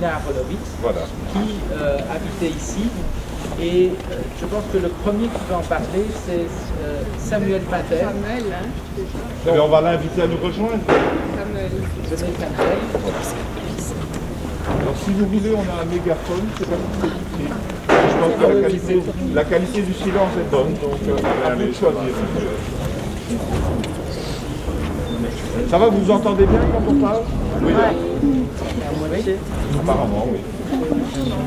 va qui euh, habitait ici. Et euh, je pense que le premier qui va en parler, c'est euh, Samuel Patel. Samuel, hein, Eh bien, on va l'inviter à nous rejoindre. Samuel. Alors, si vous voulez, on a un mégaphone, c'est pas compliqué. Je pense que la qualité, la qualité du silence est bonne, donc euh, vous de choisir. Ça va, vous vous entendez bien quand on parle Oui, apparemment, oui.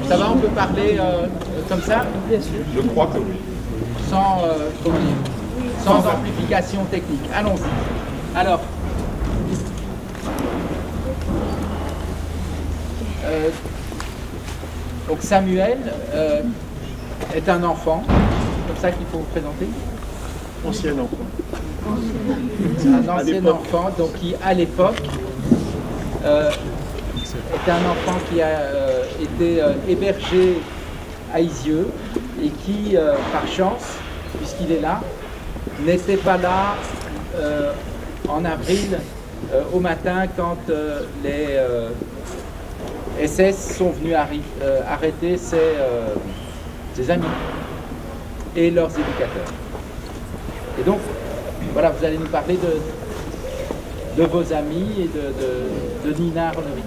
Ça va, on peut parler euh, comme ça? Bien sûr. Je crois que oui. Sans, euh, comment dire, sans amplification technique. Allons-y. Alors, euh, donc Samuel euh, est un enfant, c'est comme ça qu'il faut vous présenter? Ancien enfant. Un ancien enfant, donc qui à l'époque euh, est un enfant qui a euh, été euh, hébergé à Isieux et qui, euh, par chance, puisqu'il est là, n'était pas là en avril au matin quand les SS sont venus arrêter ses, ses amis et leurs éducateurs. Et donc, voilà, vous allez nous parler de, de vos amis et de, de, de Nina Aronovitch.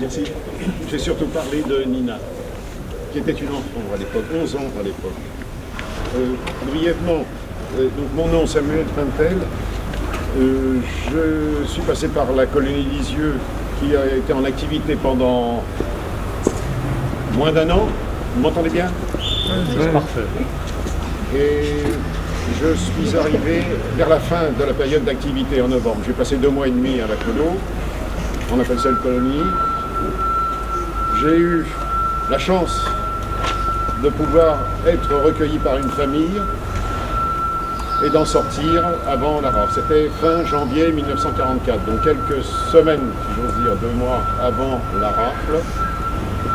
Merci. J'ai surtout parlé de Nina, qui était une enfant à l'époque, 11 ans à l'époque. Euh, brièvement, euh, donc mon nom Samuel Pintel. Euh, je suis passé par la colonie Lisieux qui a été en activité pendant moins d'un an. Vous m'entendez bien? Parfait. Et je suis arrivé vers la fin de la période d'activité en novembre. J'ai passé deux mois et demi à la colo. On appelle ça une colonie. J'ai eu la chance de pouvoir être recueilli par une famille et d'en sortir avant la rafle. C'était fin janvier 1944, donc quelques semaines, si j'ose dire, deux mois avant la rafle.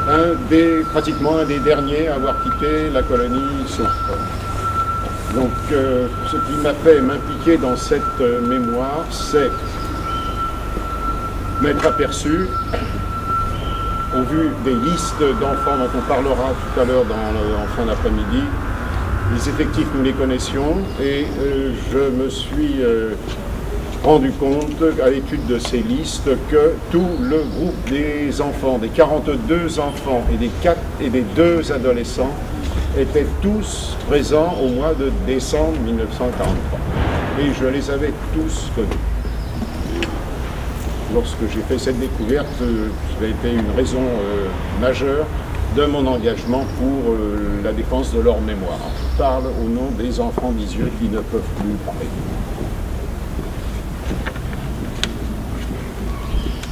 Un des, pratiquement un des derniers à avoir quitté la colonie Soufre. Donc, euh, ce qui m'a fait m'impliquer dans cette euh, mémoire, c'est m'être aperçu, au vu des listes d'enfants dont on parlera tout à l'heure en fin d'après-midi, les effectifs, nous les connaissions, et euh, je me suis rendu compte à l'étude de ces listes que tout le groupe des enfants, des 42 enfants et des, 4, et des 2 adolescents, étaient tous présents au mois de décembre 1943. Et je les avais tous connus. Lorsque j'ai fait cette découverte, euh, ça a été une raison euh, majeure de mon engagement pour euh, la défense de leur mémoire. Je parle au nom des enfants d'Isieux qui ne peuvent plus parler.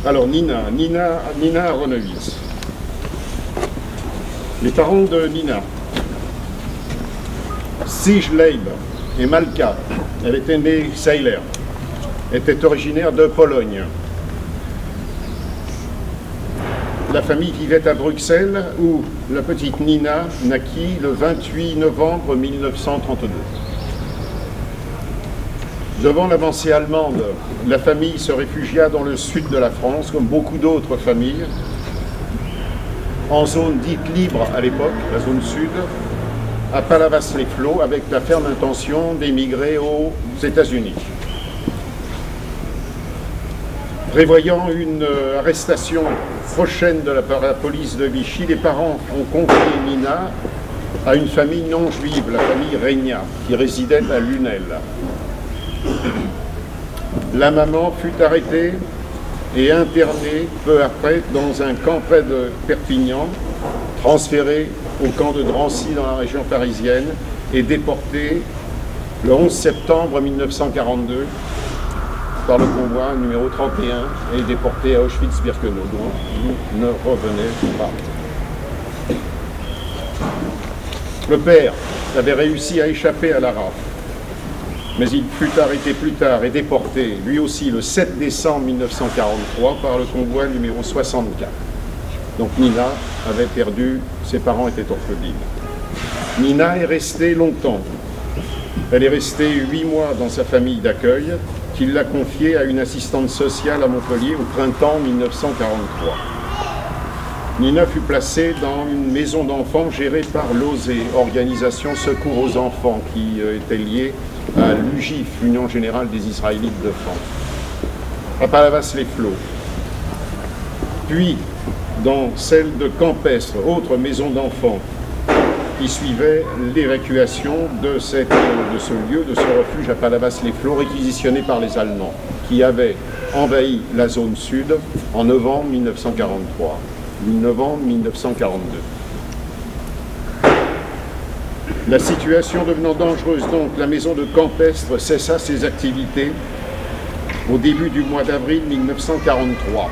Alors Nina, Nina, Nina. Les parents de Nina, Sige Leib et Malka, elle était née Seiler, était originaire de Pologne. La famille vivait à Bruxelles où la petite Nina naquit le 28 novembre 1932. Devant l'avancée allemande, la famille se réfugia dans le sud de la France, comme beaucoup d'autres familles, en zone dite libre à l'époque, la zone sud, à Palavas-les-Flots, avec la ferme intention d'émigrer aux États-Unis. Prévoyant une euh, arrestation prochaine de la, police de Vichy, les parents ont confié Nina à une famille non juive, la famille Regna, qui résidait à Lunel. La maman fut arrêtée et internée peu après dans un camp près de Perpignan, transférée au camp de Drancy dans la région parisienne et déportée le 11 septembre 1942 par le convoi numéro 31 et déportée à Auschwitz-Birkenau, dont vous ne revenez pas. Le père avait réussi à échapper à la rafle, mais il fut arrêté plus tard et déporté, lui aussi le 7 décembre 1943, par le convoi numéro 64. Donc Nina avait perdu, ses parents étaient orphelines. Nina est restée longtemps Elle est restée huit mois dans sa famille d'accueil, qui l'a confiée à une assistante sociale à Montpellier au printemps 1943. Nina fut placée dans une maison d'enfants gérée par l'OSE, Organisation Secours aux enfants, qui euh, était liée à l'UGIF, Union Générale des Israélites de France, à Palavas-les-Flots. Puis, dans celle de Campestre, autre maison d'enfants, qui suivait l'évacuation de, de ce lieu, de ce refuge à Palavas-les-Flots, réquisitionné par les Allemands, qui avaient envahi la zone sud en novembre 1943 novembre 1942. La situation devenant dangereuse, donc, la maison de Campestre cessa ses activités au début du mois d'avril 1943,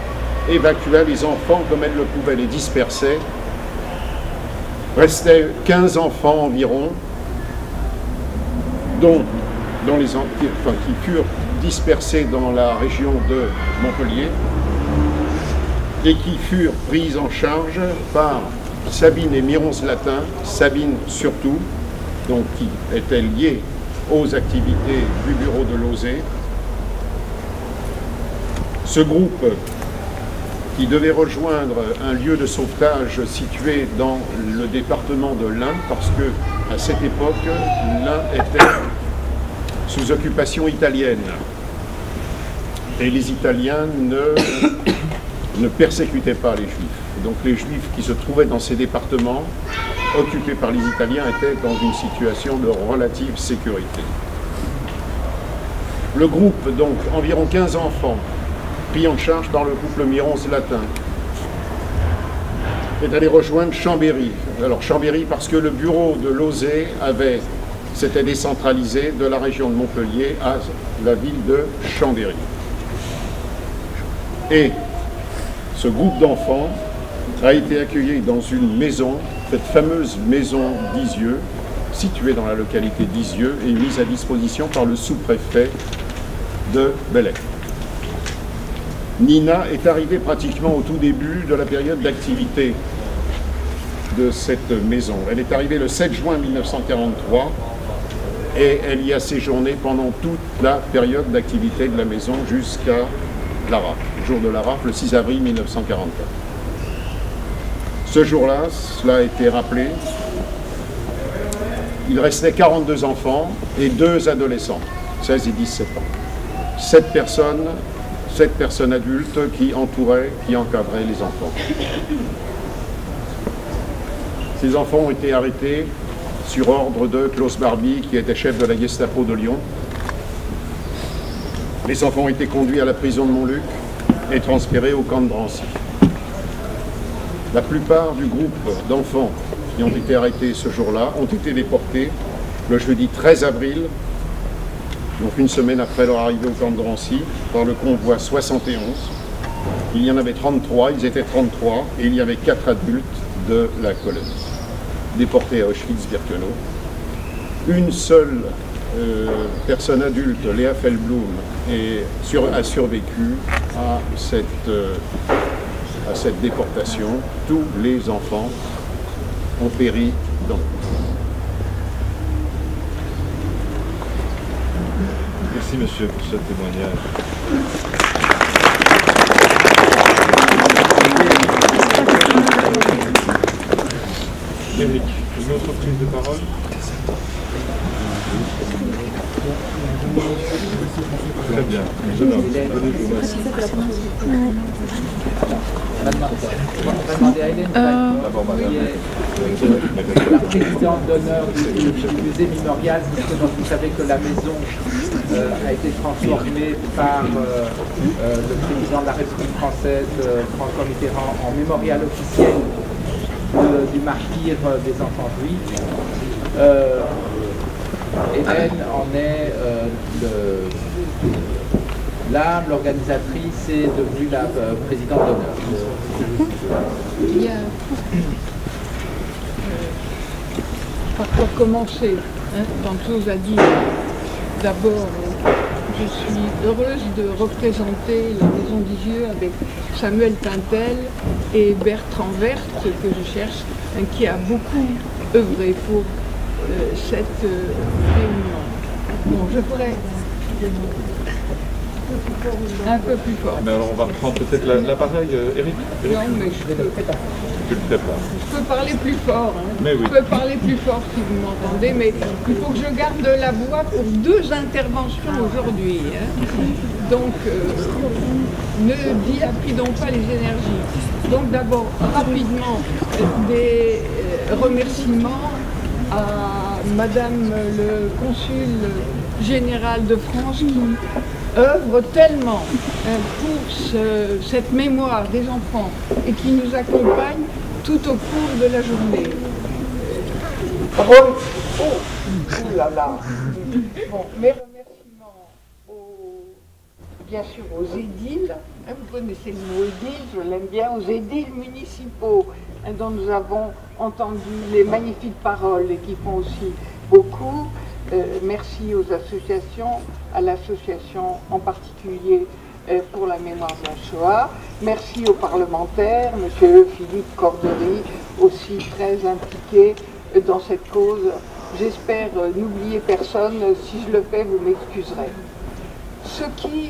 évacua les enfants comme elle le pouvait, les dispersait. Restaient 15 enfants environ, dont, dont les, qui furent dispersés dans la région de Montpellier, et qui furent prises en charge par Sabine et Miron Latin, Sabine surtout, donc qui était liée aux activités du bureau de Lozé. Ce groupe qui devait rejoindre un lieu de sauvetage situé dans le département de l'Ain, parce que à cette époque, l'Ain était sous occupation italienne. Et les Italiens ne ne persécutait pas les juifs. donc les juifs qui se trouvaient dans ces départements, occupés par les Italiens, étaient dans une situation de relative sécurité. Le groupe, donc environ 15 enfants, pris en charge par le couple Mirons latin, est allé rejoindre Chambéry. Alors Chambéry parce que le bureau de Lozé avait s'était décentralisé de la région de Montpellier à la ville de Chambéry. Et ce groupe d'enfants a été accueilli dans une maison, cette fameuse maison d'Isieux, située dans la localité d'Isieux et mise à disposition par le sous-préfet de Belley. Nina est arrivée pratiquement au tout début de la période d'activité de cette maison. Elle est arrivée le 7 juin 1943 et elle y a séjourné pendant toute la période d'activité de la maison jusqu'à la jour de la rafle, le 6 avril 1944. Ce jour-là, cela a été rappelé, il restait 42 enfants et deux adolescents, 16 et 17 ans. Sept personnes, sept personnes adultes qui entouraient, qui encadraient les enfants. Ces enfants ont été arrêtés sur ordre de Klaus Barbie, qui était chef de la Gestapo de Lyon, les enfants ont été conduits à la prison de Montluc et transférés au camp de Drancy. La plupart du groupe d'enfants qui ont été arrêtés ce jour-là ont été déportés le jeudi 13 avril, donc une semaine après leur arrivée au camp de Drancy, par le convoi 71. Il y en avait 33, ils étaient 33, et il y avait 4 adultes de la colonie, déportés à Auschwitz-Birkenau. Une seule euh, personne adulte, Léa Feldblum, a survécu à cette, euh, à cette déportation. Tous les enfants ont péri dans Merci monsieur pour ce témoignage. Eric, une autre prise de parole? Très la présidente d'honneur du, musée mémorial, puisque vous savez que la maison euh, a été transformée par euh, euh, le président de la République française, François Mitterrand, en mémorial officiel du martyr des enfants juifs. Hélène en est euh, l'âme, l'organisatrice et devenue la euh, présidente d'honneur. A... Pour commencer, tant de choses à dire. D'abord, je suis heureuse de représenter la Maison d'Isieux avec Samuel Tintel et Bertrand Vert, que je cherche, hein, qui a beaucoup œuvré pour cette réunion. Bon, je voudrais un peu plus fort. Mais alors on va prendre peut-être l'appareil, Eric, Non, mais je peux, Tu le prépares. je peux parler plus fort. hein. Mais oui. Je peux parler plus fort si vous m'entendez, mais il faut que je garde la voix pour deux interventions aujourd'hui. hein. Donc, euh, ne dilapidons pas les énergies. Donc d'abord, rapidement, euh, des euh, remerciements à Madame le consul général de France qui œuvre tellement euh, pour ce- cette mémoire des enfants et qui nous accompagne tout au cours de la journée. Parole Oh, ouh là là. Bon, mes remerciements aux- bien sûr aux édiles, hein, vous connaissez le mot édile, je l'aime bien, aux édiles municipaux dont nous avons entendu les magnifiques paroles et qui font aussi beaucoup. Euh, merci aux associations, à l'association en particulier euh, pour la mémoire de la Shoah. Merci aux parlementaires, Monsieur Philippe Cordery, aussi très impliqué euh, dans cette cause. J'espère n'oublier personne. Si je le fais, vous m'excuserez. Ce qui,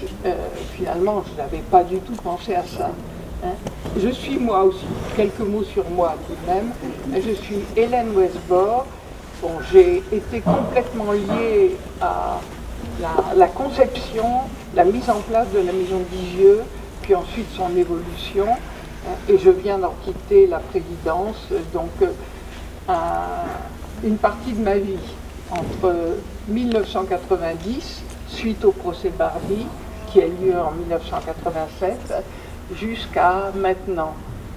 finalement, je n'avais pas du tout pensé à ça. Hein. Je suis moi aussi, quelques mots sur moi tout de même. Je suis Hélène Westbord. Bon, j'ai été complètement liée à la, conception, la mise en place de la maison d'Igieux, puis ensuite son évolution. hein, et je viens d'en quitter la présidence. Donc, euh, un- une partie de ma vie entre 1990, suite au procès Barbie, qui a lieu en 1987, jusqu'à maintenant.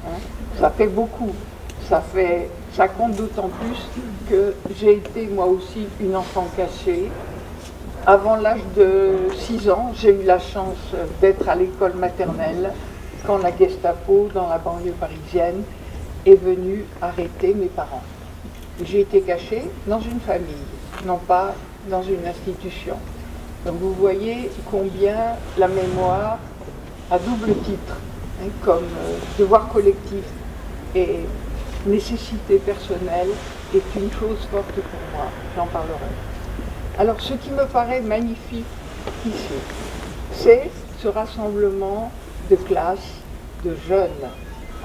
hein. Ça fait beaucoup. Ça, fait, ça compte d'autant plus que j'ai été moi aussi une enfant cachée. Avant l'âge de 6 ans, j'ai eu la chance d'être à l'école maternelle quand la Gestapo, dans la banlieue parisienne, est venue arrêter mes parents. J'ai été cachée dans une famille, non pas dans une institution. Donc vous voyez combien la mémoire à double titre, hein, comme euh, devoir collectif et nécessité personnelle, est une chose forte pour moi. J'en parlerai. Alors ce qui me paraît magnifique ici, c'est ce rassemblement de classes, de jeunes,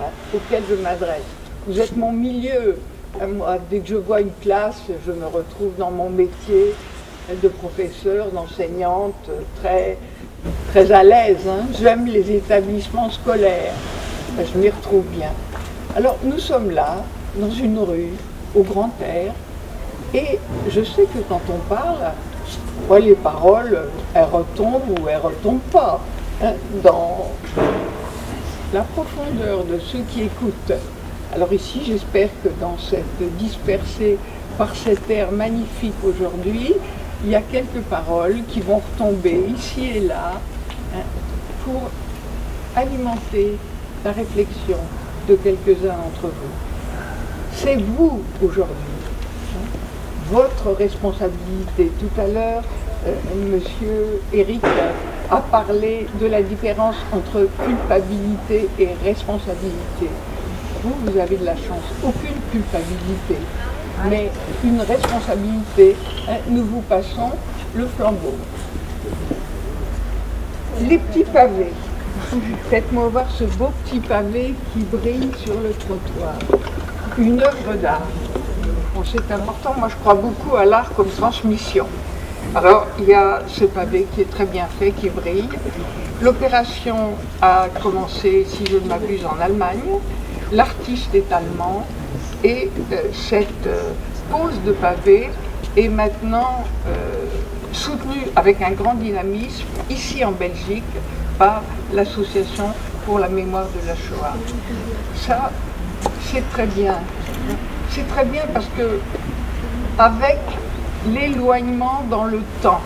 hein, auxquels je m'adresse. Vous êtes mon milieu. Hein, Moi, dès que je vois une classe, je me retrouve dans mon métier de professeur, d'enseignante, très, très à l'aise. hein. J'aime les établissements scolaires. Ben, Je m'y retrouve bien. Alors, nous sommes là, dans une rue, au grand air, et je sais que quand on parle, les paroles, elles retombent ou elles retombent pas hein, dans la profondeur de ceux qui écoutent. Alors ici, j'espère que dans cette dispersée par cet air magnifique aujourd'hui, il y a quelques paroles qui vont retomber ici et là hein, pour alimenter la réflexion de quelques-uns d'entre vous. C'est vous aujourd'hui votre responsabilité. Tout à l'heure, euh, Monsieur Eric a parlé de la différence entre culpabilité et responsabilité. Vous, vous avez de la chance, aucune culpabilité, mais une responsabilité. hein, nous vous passons le flambeau. Les petits pavés. Faites-moi voir ce beau petit pavé qui brille sur le trottoir. Une œuvre d'art. C'est important, moi je crois beaucoup à l'art comme transmission. Alors, il y a ce pavé qui est très bien fait, qui brille. L'opération a commencé, si je ne m'abuse, en Allemagne. L'artiste est allemand. Et euh, cette euh, pose de pavé est maintenant euh, soutenue avec un grand dynamisme ici en Belgique par l'Association pour la mémoire de la Shoah. Ça, c'est très bien. C'est très bien parce que avec l'éloignement dans le temps,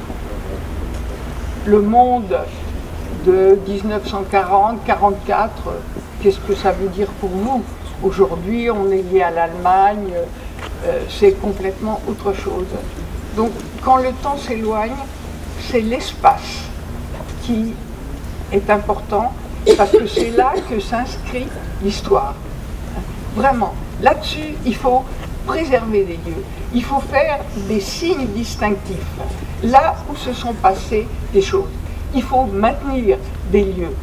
le monde de 1940-44, qu'est-ce que ça veut dire pour nous Aujourd'hui, on est lié à l'Allemagne, euh, c'est complètement autre chose. Donc, quand le temps s'éloigne, c'est l'espace qui est important parce que c'est là que s'inscrit l'histoire. Vraiment, là-dessus, il faut préserver les lieux. Il faut faire des signes distinctifs, là où se sont passées des choses. Il faut maintenir des lieux,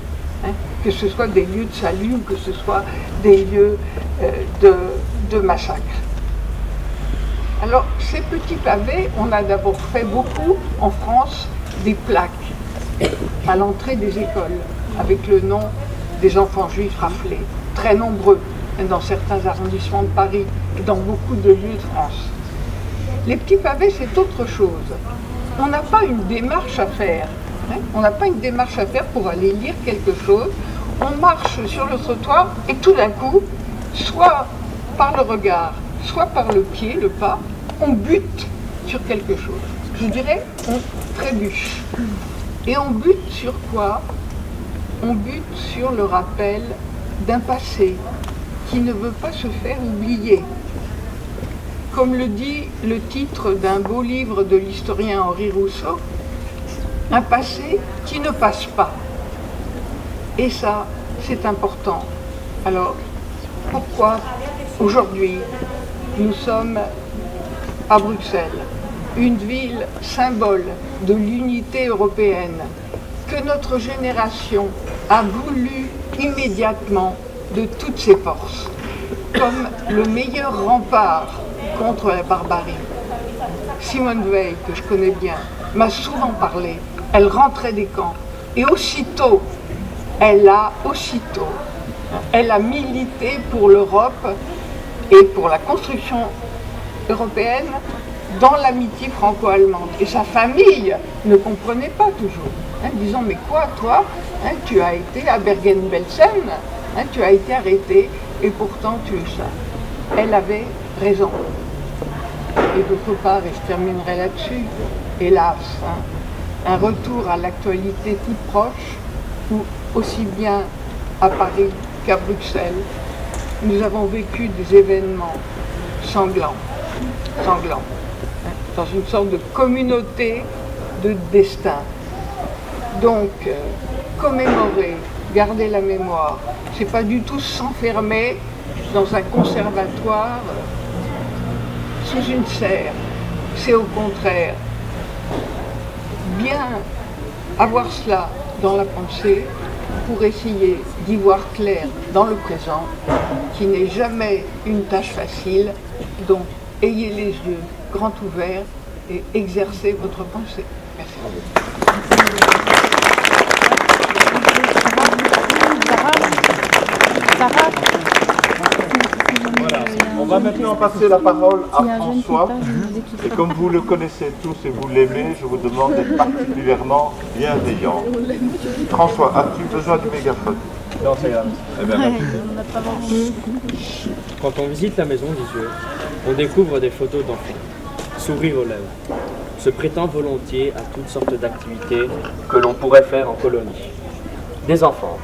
hein, que ce soit des lieux de salut ou que ce soit des lieux euh, de, de massacre. Alors, ces petits pavés, on a d'abord fait beaucoup en France des plaques à l'entrée des écoles avec le nom des enfants juifs raflés, très nombreux dans certains arrondissements de Paris et dans beaucoup de lieux de France. Les petits pavés, c'est autre chose. On n'a pas une démarche à faire. hein. On n'a pas une démarche à faire pour aller lire quelque chose. On marche sur le trottoir et tout d'un coup, soit par le regard, soit par le pied, le pas, on bute sur quelque chose. Je dirais, on trébuche. Et on bute sur quoi? On bute sur le rappel d'un passé qui ne veut pas se faire oublier. Comme le dit le titre d'un beau livre de l'historien Henri Rousseau, un passé qui ne passe pas. Et ça, c'est important. Alors, pourquoi aujourd'hui nous sommes à Bruxelles, une ville symbole de l'unité européenne, que notre génération a voulu immédiatement de toutes ses forces, comme le meilleur rempart contre la barbarie. Simone Veil, que je connais bien, m'a souvent parlé. Elle rentrait des camps et aussitôt, elle a aussitôt, elle a milité pour l'Europe et pour la construction européenne dans l'amitié franco-allemande. Et sa famille ne comprenait pas toujours, hein, disant mais quoi toi, hein, tu as été à Bergen-Belsen, hein, tu as été arrêté et pourtant tu es ça. Elle avait raison. Et d'autre part, et je terminerai là-dessus, hélas, hein, un retour à l'actualité toute proche, où aussi bien à Paris qu'à Bruxelles, nous avons vécu des événements sanglants, sanglants, hein, dans une sorte de communauté de destin. Donc, euh, commémorer, garder la mémoire, c'est pas du tout s'enfermer dans un conservatoire euh, sous une serre. C'est au contraire bien avoir cela dans la pensée pour essayer d'y voir clair dans le présent, qui n'est jamais une tâche facile. Donc, ayez les yeux grands ouverts et exercez votre pensée. Merci. Voilà. On va maintenant passer la parole à François. Et comme vous le connaissez tous et vous l'aimez, je vous demande d'être particulièrement bienveillant. François, as-tu besoin du mégaphone? Non, c'est grave. Eh bien, merci. Quand on visite la maison d'Isieux, on découvre des photos d'enfants, sourire aux lèvres, se prêtant volontiers à toutes sortes d'activités que l'on pourrait faire en colonie. Des enfants,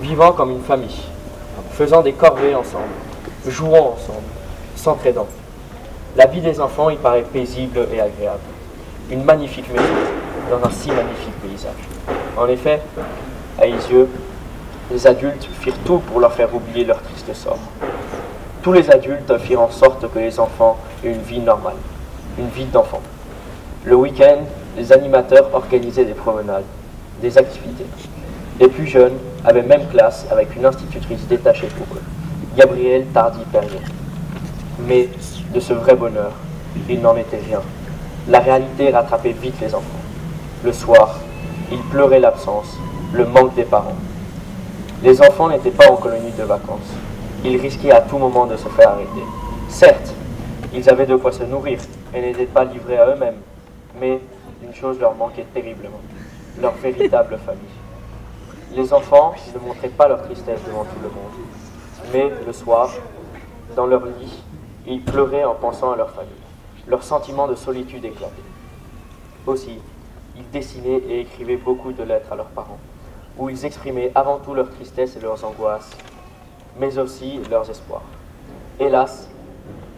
vivant comme une famille, faisant des corvées ensemble, jouant ensemble, s'entraidant. La vie des enfants y paraît paisible et agréable. Une magnifique maison dans un si magnifique paysage. En effet, à Isieux, les adultes firent tout pour leur faire oublier leur triste sort. Tous les adultes firent en sorte que les enfants aient une vie normale, une vie d'enfant. Le week-end, les animateurs organisaient des promenades, des activités. Les plus jeunes avaient même classe avec une institutrice détachée pour eux, Gabrielle Tardy-Perrier. Mais de ce vrai bonheur, il n'en était rien. La réalité rattrapait vite les enfants. Le soir, ils pleuraient l'absence, le manque des parents. Les enfants n'étaient pas en colonie de vacances. Ils risquaient à tout moment de se faire arrêter. Certes, ils avaient de quoi se nourrir et n'étaient pas livrés à eux-mêmes. Mais une chose leur manquait terriblement, leur véritable famille. Les enfants ne montraient pas leur tristesse devant tout le monde. Mais le soir, dans leur lit, ils pleuraient en pensant à leur famille. Leur sentiment de solitude éclatait. Aussi, ils dessinaient et écrivaient beaucoup de lettres à leurs parents, où ils exprimaient avant tout leur tristesse et leurs angoisses, mais aussi leurs espoirs. Hélas,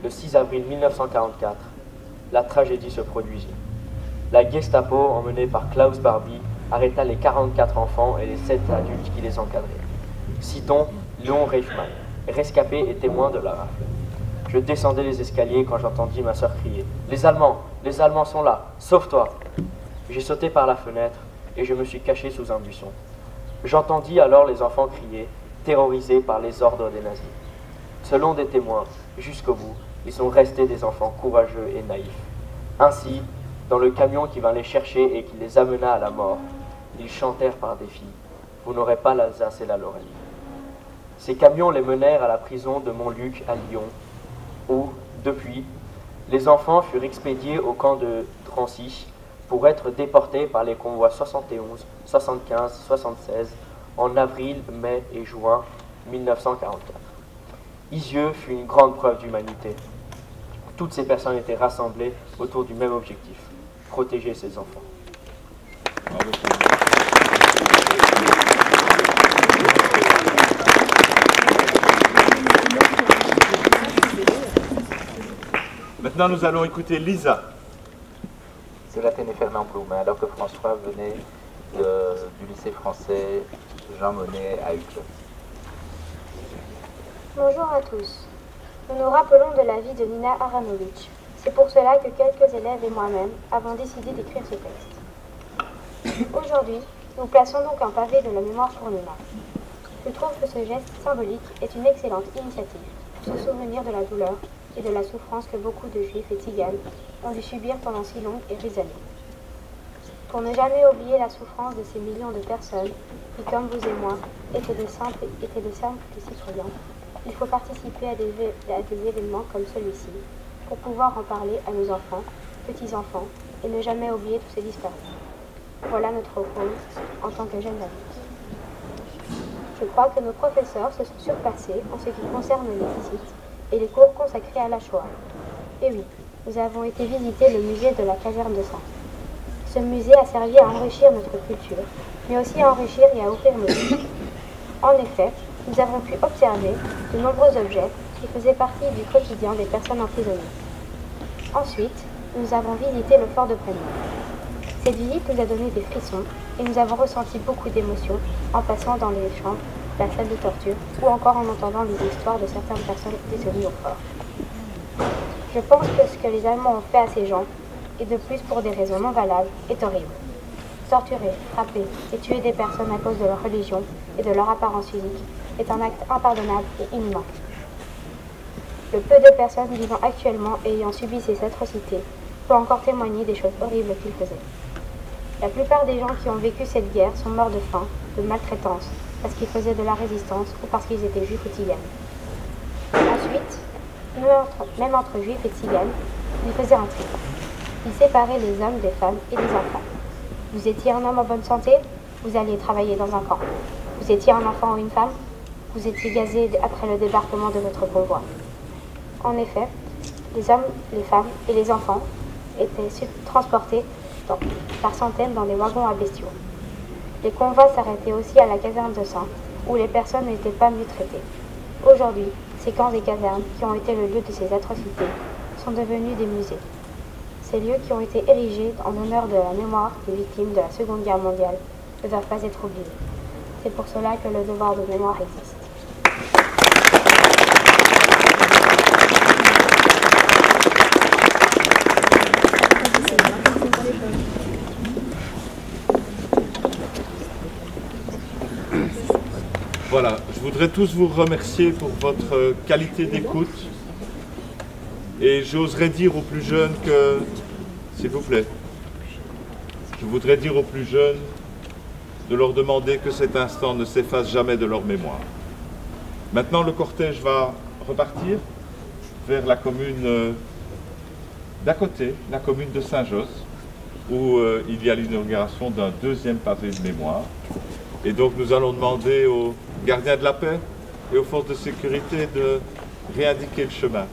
le 6 avril 1944, la tragédie se produisit. La Gestapo, emmenée par Klaus Barbie, arrêta les 44 enfants et les 7 adultes qui les encadraient. Citons Léon Reichmann, rescapé et témoin de la rafle. Je descendais les escaliers quand j'entendis ma sœur crier Les Allemands Les Allemands sont là Sauve-toi J'ai sauté par la fenêtre et je me suis caché sous un buisson. J'entendis alors les enfants crier, terrorisés par les ordres des nazis. Selon des témoins, jusqu'au bout, ils sont restés des enfants courageux et naïfs. Ainsi, dans le camion qui vint les chercher et qui les amena à la mort, ils chantèrent par défi Vous n'aurez pas l'Alsace et la Lorraine. Ces camions les menèrent à la prison de Montluc à Lyon, où, depuis, les enfants furent expédiés au camp de Drancy pour être déportés par les convois 71, 75, 76 en avril, mai et juin 1944. Isieux fut une grande preuve d'humanité. Toutes ces personnes étaient rassemblées autour du même objectif, protéger ses enfants. Maintenant, nous allons écouter Lisa. C'est l'Athénée Fernand Blum, alors que François venait du lycée français Jean Monnet à Uccle. Bonjour à tous. Nous nous rappelons de la vie de Nina Aramovic. C'est pour cela que quelques élèves et moi-même avons décidé d'écrire ce texte. Aujourd'hui, nous plaçons donc un pavé de la mémoire pour Nina. Je trouve que ce geste symbolique est une excellente initiative pour se souvenir de la douleur et de la souffrance que beaucoup de juifs et tziganes ont dû subir pendant si longues et rudes années. Pour ne jamais oublier la souffrance de ces millions de personnes qui, comme vous et moi, étaient de simples, étaient de simples citoyens, il faut participer à des, à des événements comme celui-ci pour pouvoir en parler à nos enfants, petits-enfants, et ne jamais oublier tous ces disparus. Voilà notre rôle en tant que jeunes adultes. Je crois que nos professeurs se sont surpassés en ce qui concerne les visites et les cours consacrés à la Shoah. Et oui, nous avons été visiter le musée de la caserne de sang. Ce musée a servi à enrichir notre culture, mais aussi à enrichir et à ouvrir nos yeux. En effet, nous avons pu observer de nombreux objets qui faisaient partie du quotidien des personnes emprisonnées. Ensuite, nous avons visité le fort de Brennus. Cette visite nous a donné des frissons et nous avons ressenti beaucoup d'émotions en passant dans les chambres la salle de torture, ou encore en entendant les histoires de certaines personnes détenues au fort. Je pense que ce que les Allemands ont fait à ces gens, et de plus pour des raisons non valables, est horrible. Torturer, frapper et tuer des personnes à cause de leur religion et de leur apparence physique est un acte impardonnable et inhumain. Le peu de personnes vivant actuellement et ayant subi ces atrocités peut encore témoigner des choses horribles qu'ils faisaient. La plupart des gens qui ont vécu cette guerre sont morts de faim, de maltraitance, parce qu'ils faisaient de la résistance ou parce qu'ils étaient juifs ou tziganes. Ensuite, même entre, juifs et tziganes, ils faisaient un tri. Ils séparaient les hommes des femmes et des enfants. Vous étiez un homme en bonne santé, vous alliez travailler dans un camp. Vous étiez un enfant ou une femme, vous étiez gazé après le débarquement de votre convoi. En effet, les hommes, les femmes et les enfants étaient transportés par centaines dans des wagons à bestiaux. Les convois s'arrêtaient aussi à la caserne de sang, où les personnes n'étaient pas mieux traitées. Aujourd'hui, ces camps et casernes, qui ont été le lieu de ces atrocités, sont devenus des musées. Ces lieux qui ont été érigés en honneur de la mémoire des victimes de la Seconde Guerre mondiale ne doivent pas être oubliés. C'est pour cela que le devoir de mémoire existe. Voilà, je voudrais tous vous remercier pour votre qualité d'écoute. Et j'oserais dire aux plus jeunes que, s'il vous plaît, je voudrais dire aux plus jeunes de leur demander que cet instant ne s'efface jamais de leur mémoire. Maintenant, le cortège va repartir vers la commune euh, d'à côté, la commune de Saint-Josse, où euh, il y a l'inauguration d'un deuxième pavé de mémoire. Et donc nous allons demander aux gardiens de la paix et aux forces de sécurité de réindiquer le chemin.